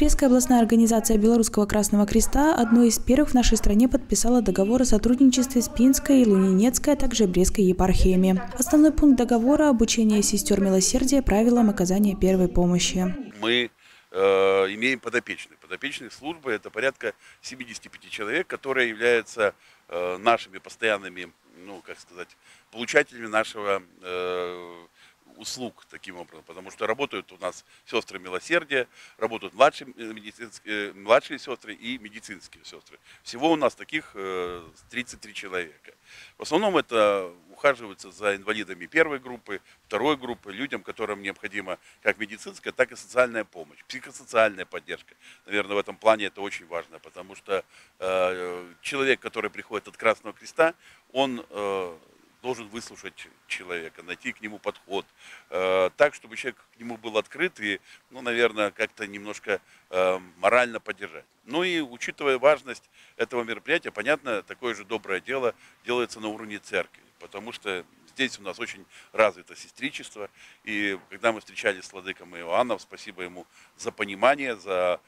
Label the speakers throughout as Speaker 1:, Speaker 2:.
Speaker 1: Брестская областная организация Белорусского Красного Креста одной из первых в нашей стране подписала договор о сотрудничестве с Пинской, Лунинецкой, а также Брестской епархиями. Основной пункт договора – обучение сестер милосердия правилам оказания первой помощи.
Speaker 2: Мы э, имеем подопечных. Подопечных службы – это порядка 75 человек, которые являются э, нашими постоянными, ну, как сказать, получателями нашего э, услуг таким образом, потому что работают у нас сестры милосердия, работают младшие, э, медицинские, э, младшие сестры и медицинские сестры. Всего у нас таких 33 э, человека. В основном это ухаживаются за инвалидами первой группы, второй группы, людям, которым необходима как медицинская, так и социальная помощь, психосоциальная поддержка. Наверное, в этом плане это очень важно, потому что э, человек, который приходит от Красного Креста, он э, должен выслушать человека, найти к нему подход, э, так, чтобы человек к нему был открыт и, ну, наверное, как-то немножко э, морально поддержать. Ну и учитывая важность этого мероприятия, понятно, такое же доброе дело делается на уровне церкви, потому что здесь у нас очень развито сестричество, и когда мы встречались с владыком Иоанном, спасибо ему за понимание, за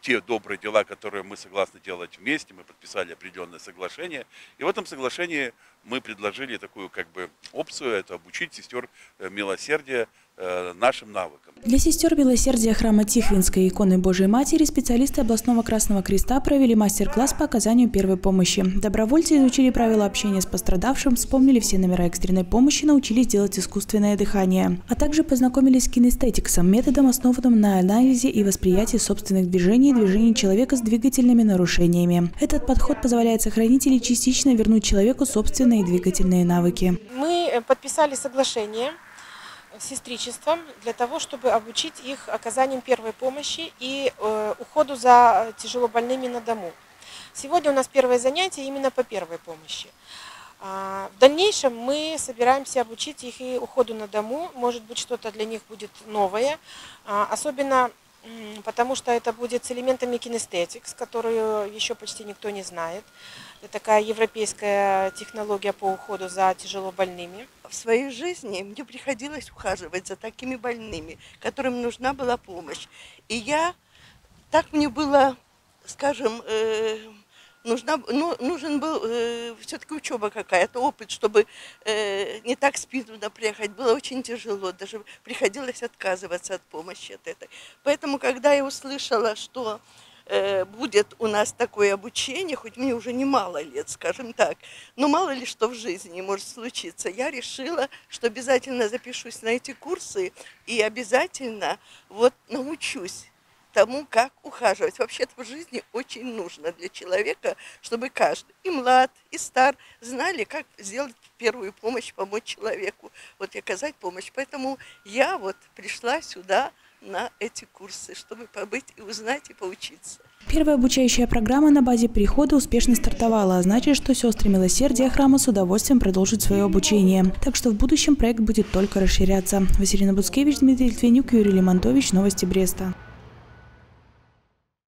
Speaker 2: те добрые дела, которые мы согласны делать вместе, мы подписали определенное соглашение. И в этом соглашении мы предложили такую как бы опцию, это обучить сестер э, милосердия нашим навыкам.
Speaker 1: Для сестер Милосердия храма Тихвинской иконы Божией Матери специалисты областного Красного Креста провели мастер-класс по оказанию первой помощи. Добровольцы изучили правила общения с пострадавшим, вспомнили все номера экстренной помощи, научились делать искусственное дыхание. А также познакомились с кинестетиксом, методом, основанным на анализе и восприятии собственных движений и движений человека с двигательными нарушениями. Этот подход позволяет сохранить или частично вернуть человеку собственные двигательные навыки.
Speaker 3: Мы подписали соглашение сестричеством для того, чтобы обучить их оказанием первой помощи и э, уходу за тяжелобольными на дому. Сегодня у нас первое занятие именно по первой помощи. А, в дальнейшем мы собираемся обучить их и уходу на дому. Может быть, что-то для них будет новое. А, особенно потому что это будет с элементами кинестетикс, которую еще почти никто не знает. Это такая европейская технология по уходу за тяжело больными.
Speaker 4: В своей жизни мне приходилось ухаживать за такими больными, которым нужна была помощь. И я, так мне было, скажем, э, нужна, ну, нужен был э, все-таки учеба какая-то, опыт, чтобы э, не так спину напрягать. Было очень тяжело, даже приходилось отказываться от помощи от этой. Поэтому, когда я услышала, что э, будет у нас такое обучение, хоть мне уже немало лет, скажем так, но мало ли что в жизни может случиться, я решила, что обязательно запишусь на эти курсы и обязательно вот научусь тому, как ухаживать. Вообще-то в жизни очень нужно для человека, чтобы каждый, и млад, и стар, знали, как сделать первую помощь, помочь человеку, вот оказать помощь. Поэтому я вот пришла сюда на эти курсы, чтобы побыть и узнать, и поучиться.
Speaker 1: Первая обучающая программа на базе прихода успешно стартовала, а значит, что сестры милосердия храма с удовольствием продолжат свое обучение. Так что в будущем проект будет только расширяться. Василина Буцкевич, Дмитрий Литвинюк, Юрий Лимонтович. Новости Бреста.